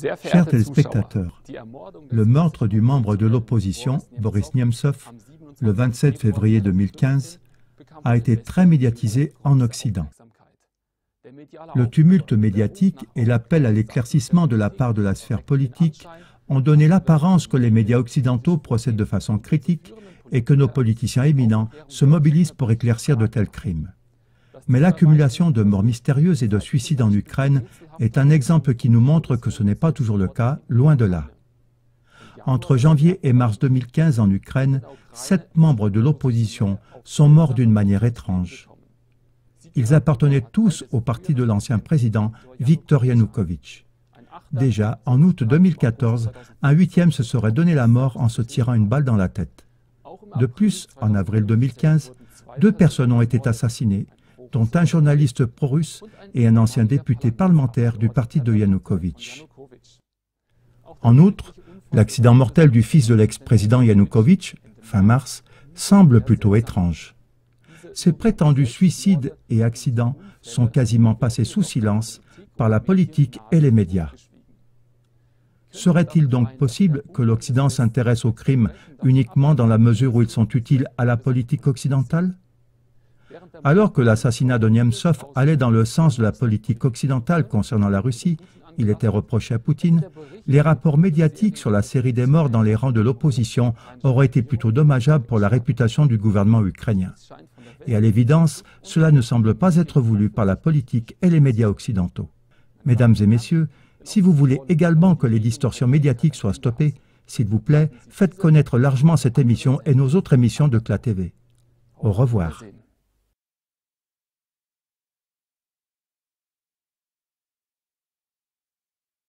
Chers téléspectateurs, le meurtre du membre de l'opposition, Boris Nemtsov, le 27 février 2015, a été très médiatisé en Occident. Le tumulte médiatique et l'appel à l'éclaircissement de la part de la sphère politique ont donné l'apparence que les médias occidentaux procèdent de façon critique et que nos politiciens éminents se mobilisent pour éclaircir de tels crimes. Mais l'accumulation de morts mystérieuses et de suicides en Ukraine est un exemple qui nous montre que ce n'est pas toujours le cas, loin de là. Entre janvier et mars 2015 en Ukraine, sept membres de l'opposition sont morts d'une manière étrange. Ils appartenaient tous au parti de l'ancien président Viktor Yanukovych. Déjà, en août 2014, un huitième se serait donné la mort en se tirant une balle dans la tête. De plus, en avril 2015, deux personnes ont été assassinées, dont un journaliste pro-russe et un ancien député parlementaire du parti de Yanukovych. En outre, l'accident mortel du fils de l'ex-président Yanukovych, fin mars, semble plutôt étrange. Ces prétendus suicides et accidents sont quasiment passés sous silence par la politique et les médias. Serait-il donc possible que l'Occident s'intéresse aux crimes uniquement dans la mesure où ils sont utiles à la politique occidentale? Alors que l'assassinat de Nemtsov allait dans le sens de la politique occidentale concernant la Russie, il était reproché à Poutine, les rapports médiatiques sur la série des morts dans les rangs de l'opposition auraient été plutôt dommageables pour la réputation du gouvernement ukrainien. Et à l'évidence, cela ne semble pas être voulu par la politique et les médias occidentaux. Mesdames et messieurs, si vous voulez également que les distorsions médiatiques soient stoppées, s'il vous plaît, faites connaître largement cette émission et nos autres émissions de CLA TV. Au revoir.